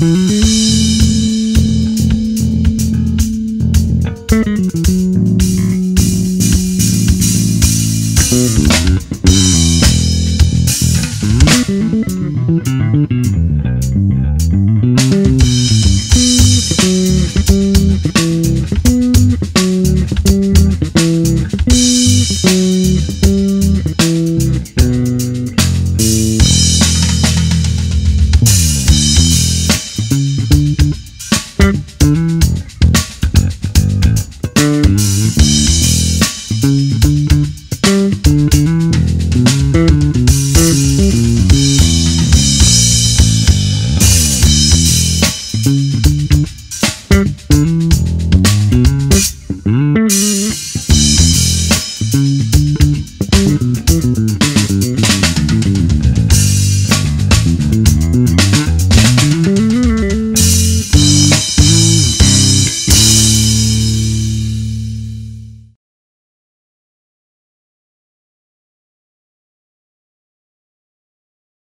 Mm-hmm. Mm-hmm.